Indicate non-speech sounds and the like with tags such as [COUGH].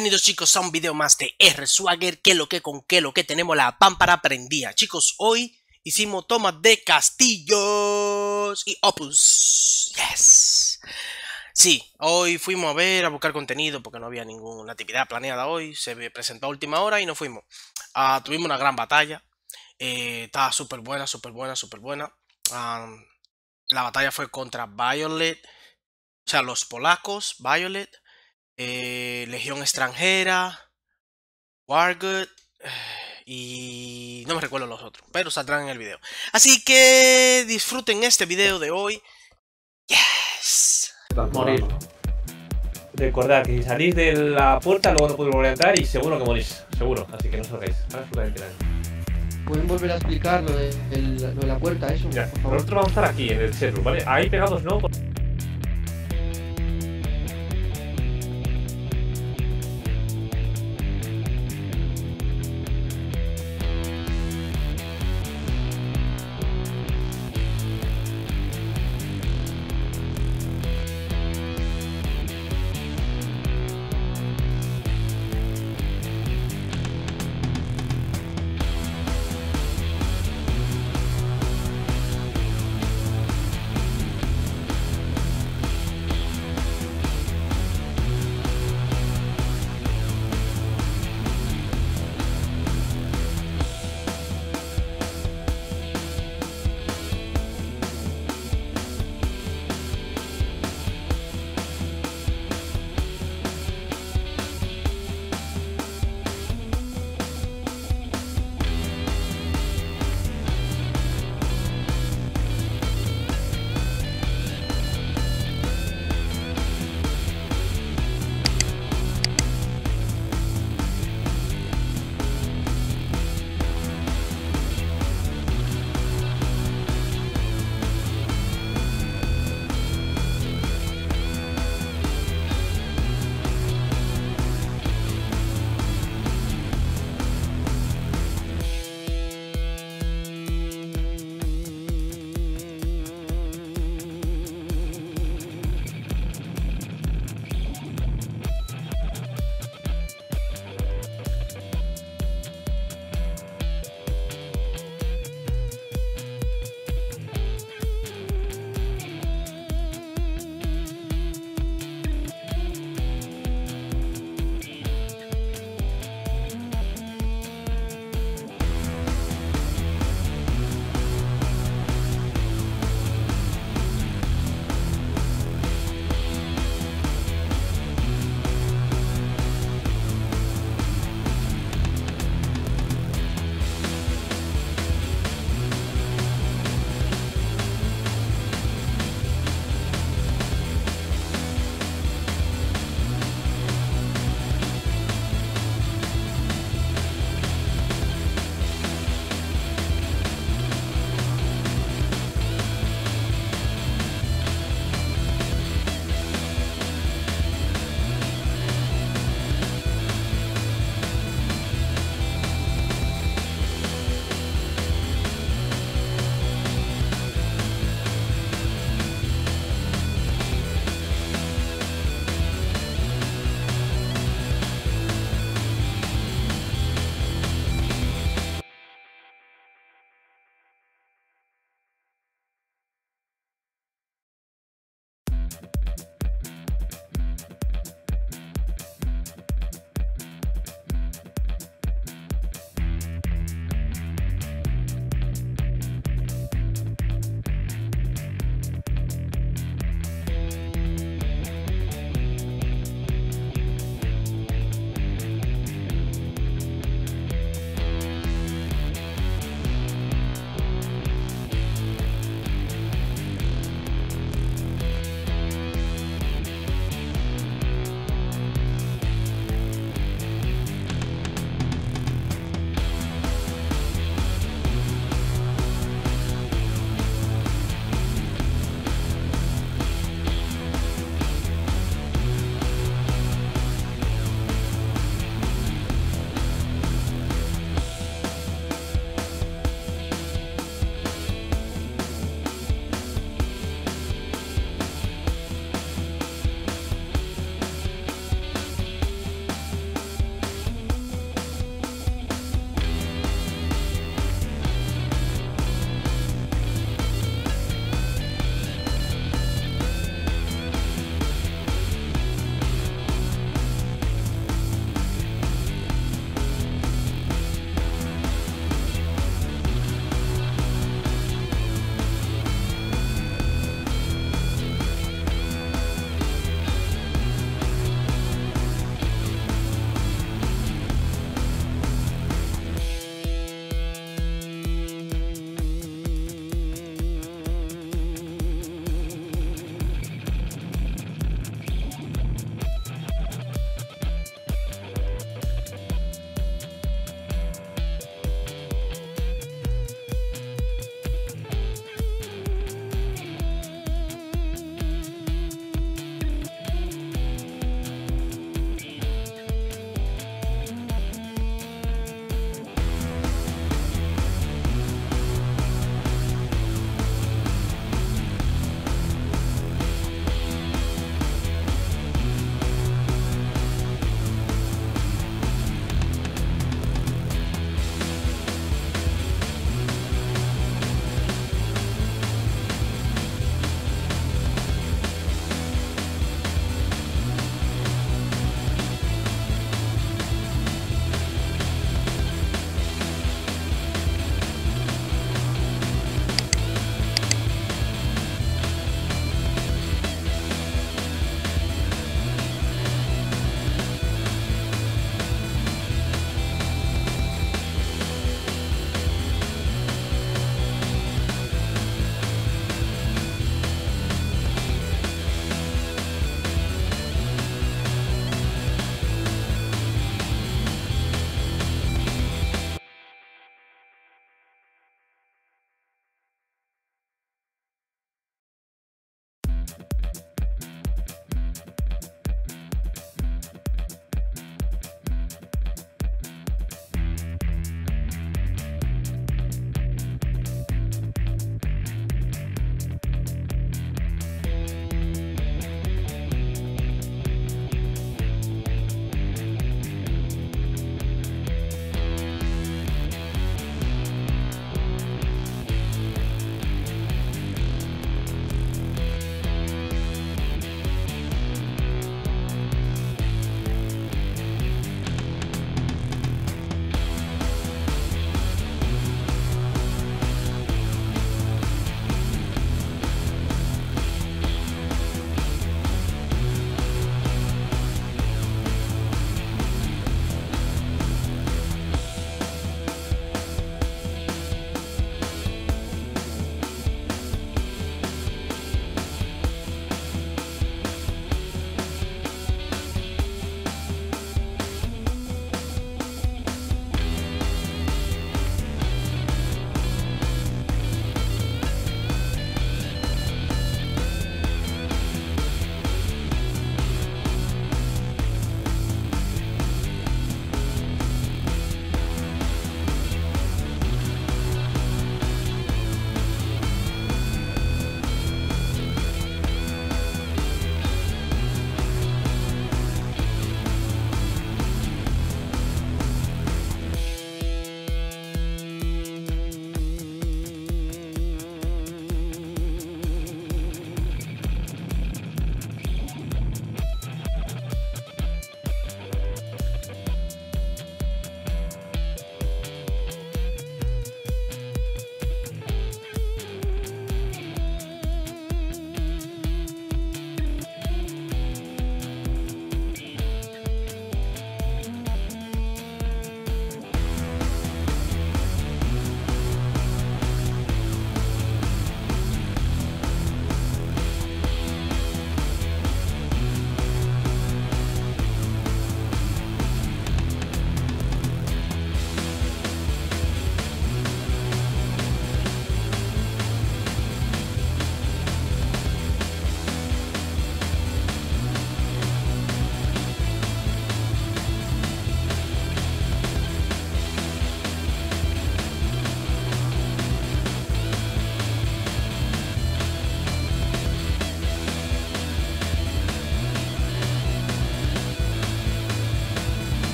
Bienvenidos chicos a un video más de R Swagger, que lo que con que lo que tenemos la pámpara prendida. Chicos, hoy hicimos tomas de castillos y opus. Yes. Sí, hoy fuimos a ver, a buscar contenido porque no había ninguna actividad planeada hoy. Se presentó a última hora y nos fuimos. Ah, tuvimos una gran batalla. Eh, estaba súper buena, súper buena, súper buena. Ah, la batalla fue contra Violet. O sea, los polacos, Violet eh, Legión extranjera, Wargood [SIGHS] y no me recuerdo los otros, pero saldrán en el video. Así que disfruten este video de hoy. Yes. Morir. Recordad que si salís de la puerta luego no podéis volver a entrar y seguro que morís, seguro, así que no salgáis. Absolutamente nada. ¿Pueden volver a explicar lo de, el- lo de la puerta, eso? Ya, por favor? nosotros vamos a estar aquí en el serum, ¿vale? Ahí pegados no.